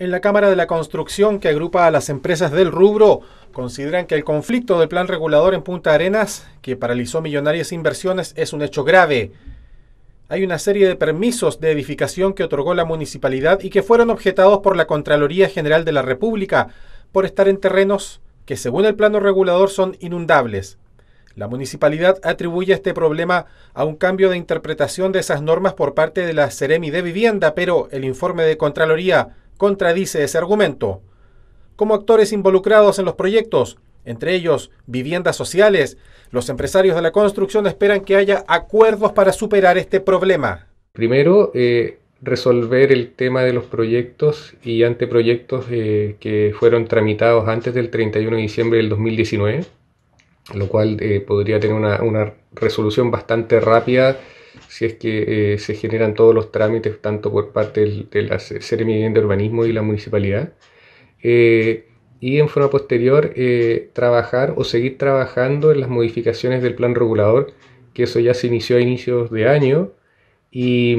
En la Cámara de la Construcción, que agrupa a las empresas del rubro, consideran que el conflicto del plan regulador en Punta Arenas, que paralizó millonarias inversiones, es un hecho grave. Hay una serie de permisos de edificación que otorgó la municipalidad y que fueron objetados por la Contraloría General de la República por estar en terrenos que según el plano regulador son inundables. La municipalidad atribuye este problema a un cambio de interpretación de esas normas por parte de la Ceremi de Vivienda, pero el informe de Contraloría contradice ese argumento. Como actores involucrados en los proyectos, entre ellos viviendas sociales, los empresarios de la construcción esperan que haya acuerdos para superar este problema. Primero, eh, resolver el tema de los proyectos y anteproyectos eh, que fueron tramitados antes del 31 de diciembre del 2019, lo cual eh, podría tener una, resolución bastante rápida si es que eh, se generan todos los trámites tanto por parte de la Seremi de Urbanismo y la municipalidad. y en forma posterior trabajar o seguir trabajando en las modificaciones del plan regulador, que eso ya se inició a inicios de año y,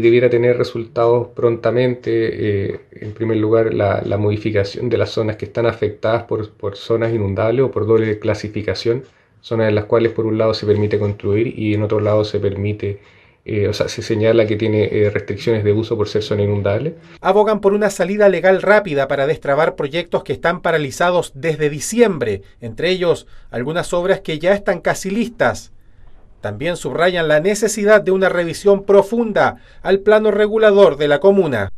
debiera tener resultados prontamente, eh, en primer lugar, la, modificación de las zonas que están afectadas por, por, zonas inundables o por doble clasificación, zonas en las cuales por un lado se permite construir y en otro lado se permite, eh, o sea, se señala que tiene eh, restricciones de uso por ser zona inundable. Abogan por una salida legal rápida para destrabar proyectos que están paralizados desde diciembre, entre ellos algunas obras que ya están casi listas. También subrayan la necesidad de una revisión profunda al plano regulador de la comuna.